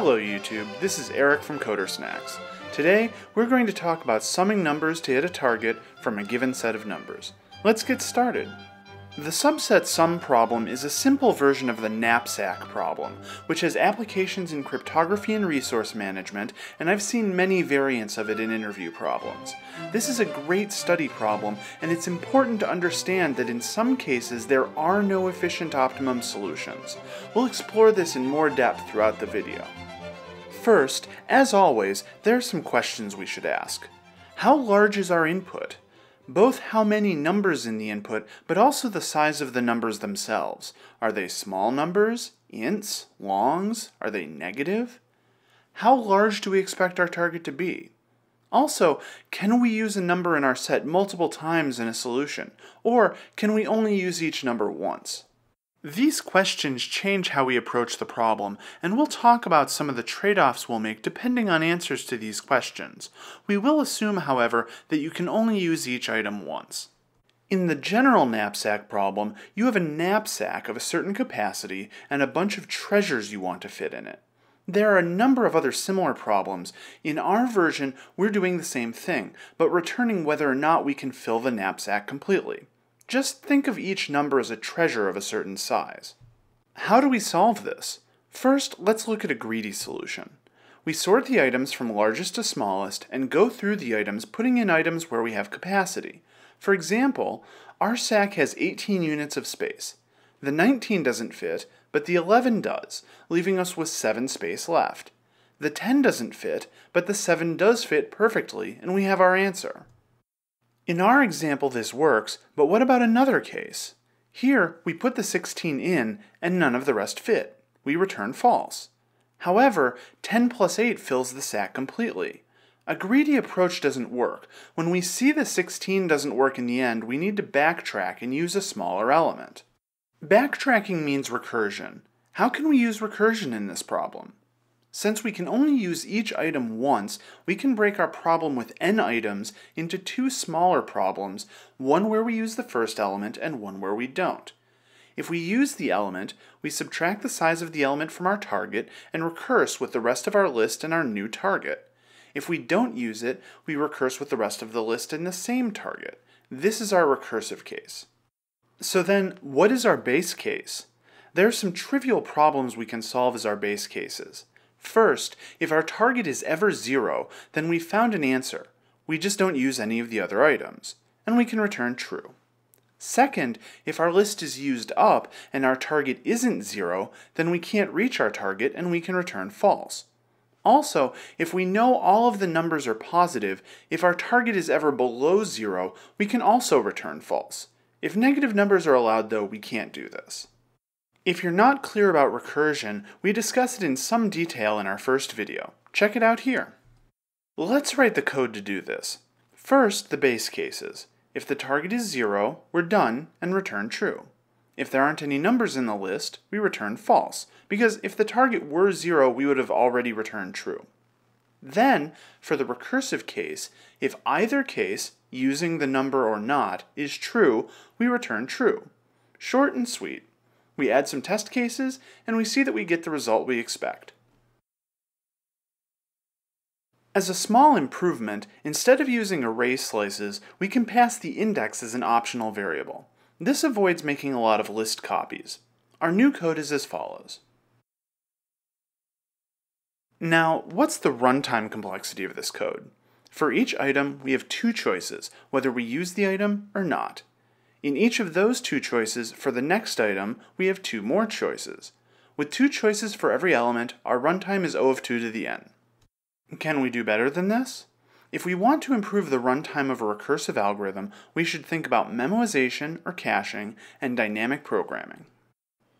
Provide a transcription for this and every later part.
Hello YouTube, this is Eric from Coder Snacks. Today, we're going to talk about summing numbers to hit a target from a given set of numbers. Let's get started. The subset sum problem is a simple version of the knapsack problem, which has applications in cryptography and resource management, and I've seen many variants of it in interview problems. This is a great study problem, and it's important to understand that in some cases there are no efficient optimum solutions. We'll explore this in more depth throughout the video. First, as always, there are some questions we should ask. How large is our input? Both how many numbers in the input, but also the size of the numbers themselves. Are they small numbers, ints, longs? Are they negative? How large do we expect our target to be? Also, can we use a number in our set multiple times in a solution, or can we only use each number once? These questions change how we approach the problem, and we'll talk about some of the trade-offs we'll make depending on answers to these questions. We will assume, however, that you can only use each item once. In the general knapsack problem, you have a knapsack of a certain capacity and a bunch of treasures you want to fit in it. There are a number of other similar problems. In our version, we're doing the same thing, but returning whether or not we can fill the knapsack completely. Just think of each number as a treasure of a certain size. How do we solve this? First, let's look at a greedy solution. We sort the items from largest to smallest and go through the items putting in items where we have capacity. For example, our sack has 18 units of space. The 19 doesn't fit, but the 11 does, leaving us with 7 space left. The 10 doesn't fit, but the 7 does fit perfectly, and we have our answer. In our example this works, but what about another case? Here, we put the 16 in, and none of the rest fit. We return false. However, 10 plus 8 fills the sack completely. A greedy approach doesn't work. When we see the 16 doesn't work in the end, we need to backtrack and use a smaller element. Backtracking means recursion. How can we use recursion in this problem? Since we can only use each item once, we can break our problem with n items into two smaller problems, one where we use the first element and one where we don't. If we use the element, we subtract the size of the element from our target and recurse with the rest of our list and our new target. If we don't use it, we recurse with the rest of the list and the same target. This is our recursive case. So then, what is our base case? There are some trivial problems we can solve as our base cases. First, if our target is ever zero, then we've found an answer. We just don't use any of the other items, and we can return true. Second, if our list is used up and our target isn't zero, then we can't reach our target and we can return false. Also, if we know all of the numbers are positive, if our target is ever below zero, we can also return false. If negative numbers are allowed though, we can't do this. If you're not clear about recursion, we discuss it in some detail in our first video. Check it out here. Let's write the code to do this. First, the base cases. If the target is 0, we're done and return true. If there aren't any numbers in the list, we return false, because if the target were 0, we would have already returned true. Then, for the recursive case, if either case, using the number or not, is true, we return true. Short and sweet. We add some test cases, and we see that we get the result we expect. As a small improvement, instead of using array slices, we can pass the index as an optional variable. This avoids making a lot of list copies. Our new code is as follows. Now, what's the runtime complexity of this code? For each item, we have two choices, whether we use the item or not. In each of those two choices, for the next item, we have two more choices. With two choices for every element, our runtime is O of 2 to the n. Can we do better than this? If we want to improve the runtime of a recursive algorithm, we should think about memoization or caching and dynamic programming.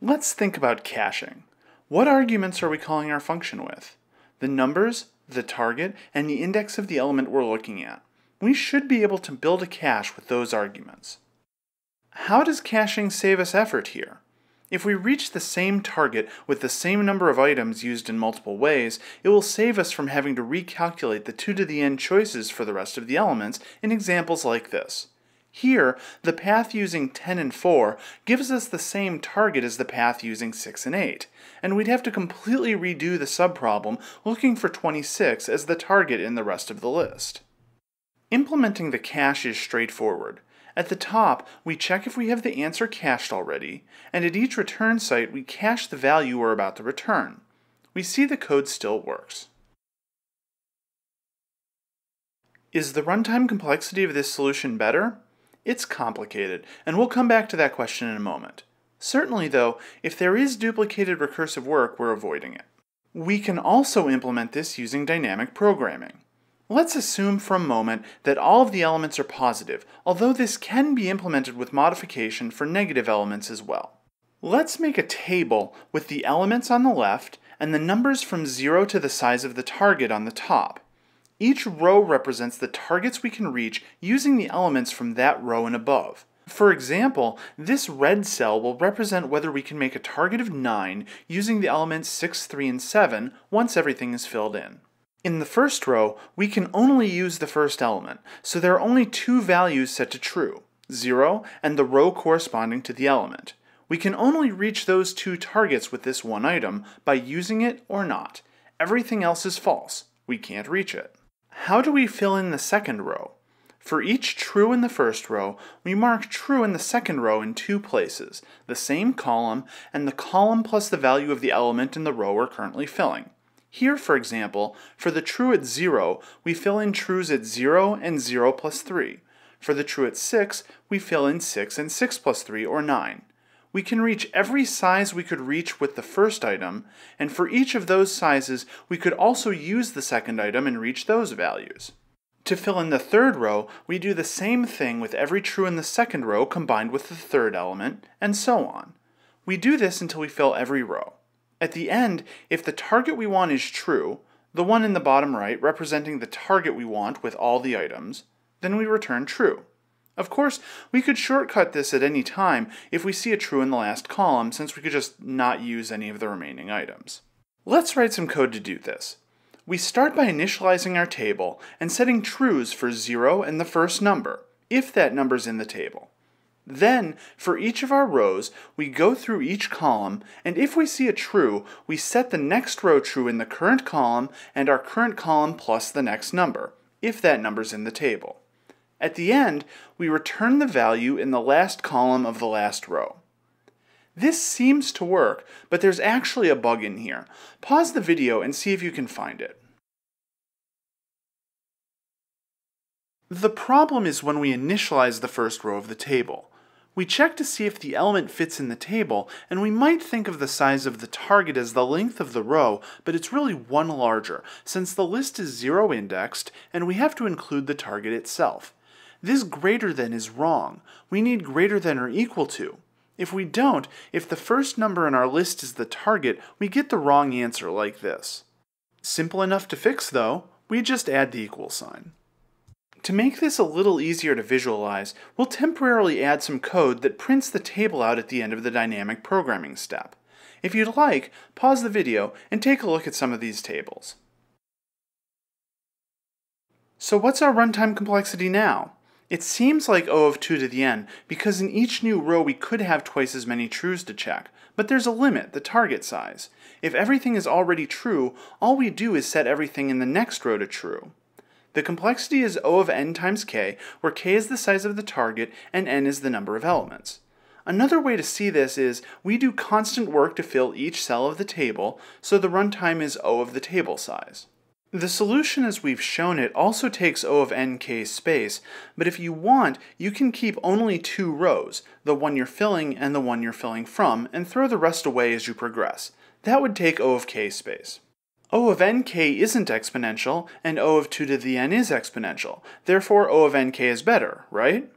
Let's think about caching. What arguments are we calling our function with? The numbers, the target, and the index of the element we're looking at. We should be able to build a cache with those arguments. How does caching save us effort here? If we reach the same target with the same number of items used in multiple ways, it will save us from having to recalculate the 2 to the n choices for the rest of the elements in examples like this. Here, the path using 10 and 4 gives us the same target as the path using 6 and 8, and we'd have to completely redo the subproblem looking for 26 as the target in the rest of the list. Implementing the cache is straightforward. At the top, we check if we have the answer cached already, and at each return site we cache the value we're about to return. We see the code still works. Is the runtime complexity of this solution better? It's complicated, and we'll come back to that question in a moment. Certainly, though, if there is duplicated recursive work, we're avoiding it. We can also implement this using dynamic programming. Let's assume for a moment that all of the elements are positive, although this can be implemented with modification for negative elements as well. Let's make a table with the elements on the left and the numbers from 0 to the size of the target on the top. Each row represents the targets we can reach using the elements from that row and above. For example, this red cell will represent whether we can make a target of 9 using the elements 6, 3, and 7 once everything is filled in. In the first row, we can only use the first element, so there are only two values set to true, 0 and the row corresponding to the element. We can only reach those two targets with this one item by using it or not. Everything else is false. We can't reach it. How do we fill in the second row? For each true in the first row, we mark true in the second row in two places, the same column and the column plus the value of the element in the row we're currently filling. Here, for example, for the true at 0, we fill in trues at 0 and 0 plus 3. For the true at 6, we fill in 6 and 6 plus 3, or 9 we can reach every size we could reach with the first item, and for each of those sizes, we could also use the second item and reach those values. To fill in the third row, we do the same thing with every true in the second row combined with the third element, and so on. We do this until we fill every row. At the end, if the target we want is true, the one in the bottom right representing the target we want with all the items, then we return true. Of course, we could shortcut this at any time if we see a true in the last column, since we could just not use any of the remaining items. Let's write some code to do this. We start by initializing our table and setting trues for 0 and the first number, if that number's in the table. Then, for each of our rows, we go through each column, and if we see a true, we set the next row true in the current column and our current column plus the next number, if that number's in the table. At the end, we return the value in the last column of the last row. This seems to work, but there's actually a bug in here. Pause the video and see if you can find it. The problem is when we initialize the first row of the table. We check to see if the element fits in the table, and we might think of the size of the target as the length of the row, but it's really one larger, since the list is zero indexed, and we have to include the target itself. This greater than is wrong. We need greater than or equal to. If we don't, if the first number in our list is the target, we get the wrong answer like this. Simple enough to fix though, we just add the equal sign. To make this a little easier to visualize, we'll temporarily add some code that prints the table out at the end of the dynamic programming step. If you'd like, pause the video and take a look at some of these tables. So what's our runtime complexity now? It seems like O of 2 to the n, because in each new row we could have twice as many trues to check, but there's a limit, the target size. If everything is already true, all we do is set everything in the next row to true. The complexity is O of n times k, where k is the size of the target and n is the number of elements. Another way to see this is we do constant work to fill each cell of the table, so the runtime is O of the table size. The solution as we've shown it also takes O of nk space, but if you want, you can keep only two rows, the one you're filling and the one you're filling from, and throw the rest away as you progress. That would take O of k space. O of nk isn't exponential, and O of 2 to the n is exponential. Therefore, O of nk is better, right?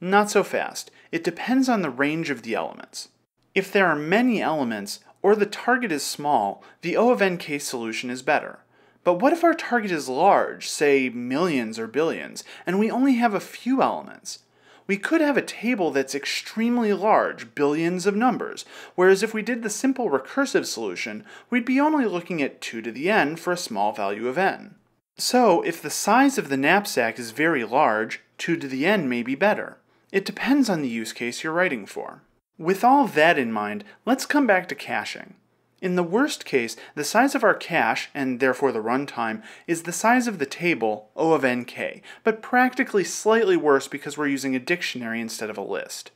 Not so fast. It depends on the range of the elements. If there are many elements, or the target is small, the O of nk solution is better. But what if our target is large, say millions or billions, and we only have a few elements? We could have a table that's extremely large, billions of numbers, whereas if we did the simple recursive solution, we'd be only looking at 2 to the n for a small value of n. So, if the size of the knapsack is very large, 2 to the n may be better. It depends on the use case you're writing for. With all that in mind, let's come back to caching. In the worst case, the size of our cache, and therefore the runtime, is the size of the table, O of nk, but practically slightly worse because we're using a dictionary instead of a list.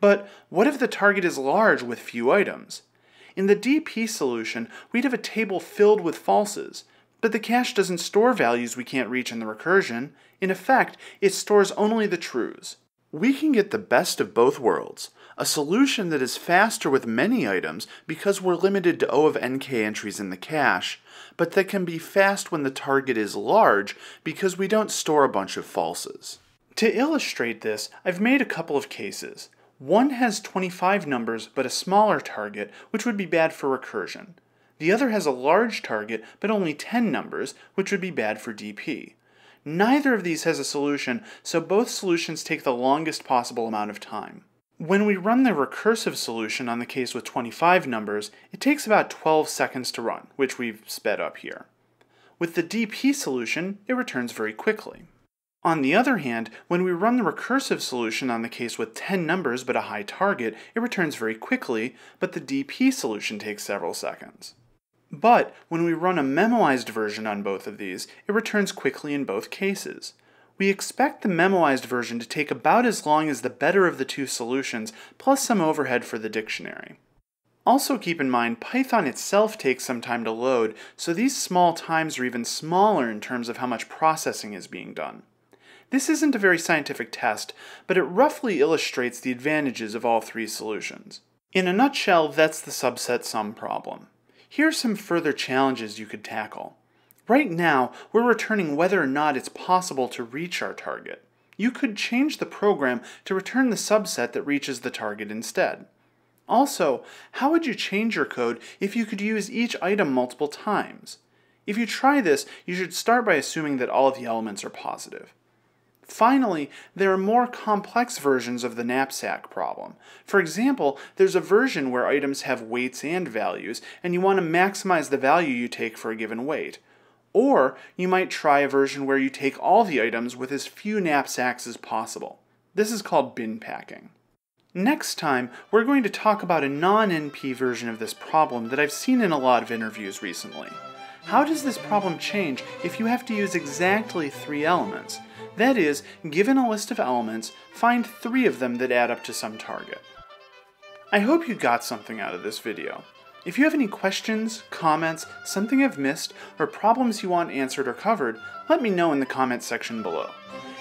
But what if the target is large with few items? In the DP solution, we'd have a table filled with falses, but the cache doesn't store values we can't reach in the recursion. In effect, it stores only the trues. We can get the best of both worlds a solution that is faster with many items because we're limited to O of nk entries in the cache, but that can be fast when the target is large because we don't store a bunch of falses. To illustrate this, I've made a couple of cases. One has 25 numbers but a smaller target, which would be bad for recursion. The other has a large target but only 10 numbers, which would be bad for DP. Neither of these has a solution, so both solutions take the longest possible amount of time. When we run the recursive solution on the case with 25 numbers, it takes about 12 seconds to run, which we've sped up here. With the DP solution, it returns very quickly. On the other hand, when we run the recursive solution on the case with 10 numbers but a high target, it returns very quickly, but the DP solution takes several seconds. But when we run a memoized version on both of these, it returns quickly in both cases. We expect the memoized version to take about as long as the better of the two solutions, plus some overhead for the dictionary. Also keep in mind, Python itself takes some time to load, so these small times are even smaller in terms of how much processing is being done. This isn't a very scientific test, but it roughly illustrates the advantages of all three solutions. In a nutshell, that's the subset sum problem. Here are some further challenges you could tackle. Right now, we're returning whether or not it's possible to reach our target. You could change the program to return the subset that reaches the target instead. Also, how would you change your code if you could use each item multiple times? If you try this, you should start by assuming that all of the elements are positive. Finally, there are more complex versions of the knapsack problem. For example, there's a version where items have weights and values, and you want to maximize the value you take for a given weight. Or you might try a version where you take all the items with as few knapsacks as possible. This is called bin packing. Next time, we're going to talk about a non-NP version of this problem that I've seen in a lot of interviews recently. How does this problem change if you have to use exactly three elements? That is, given a list of elements, find three of them that add up to some target. I hope you got something out of this video. If you have any questions, comments, something I've missed, or problems you want answered or covered, let me know in the comments section below.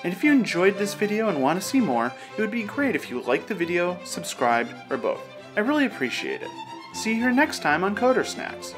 And if you enjoyed this video and want to see more, it would be great if you liked the video, subscribed, or both. I really appreciate it. See you here next time on Coder Snacks.